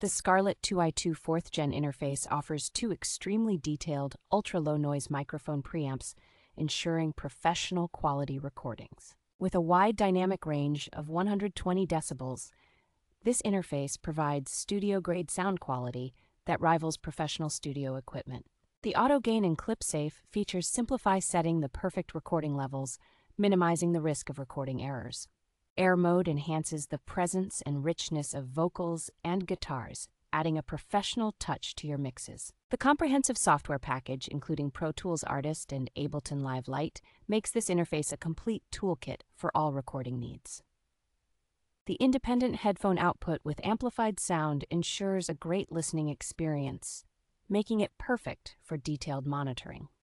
The Scarlett 2i2 4th Gen interface offers two extremely detailed, ultra low noise microphone preamps, ensuring professional quality recordings. With a wide dynamic range of 120 decibels, this interface provides studio grade sound quality that rivals professional studio equipment. The auto gain and clip safe features simplify setting the perfect recording levels, minimizing the risk of recording errors. Air mode enhances the presence and richness of vocals and guitars, adding a professional touch to your mixes. The comprehensive software package, including Pro Tools Artist and Ableton Live Lite, makes this interface a complete toolkit for all recording needs. The independent headphone output with amplified sound ensures a great listening experience, making it perfect for detailed monitoring.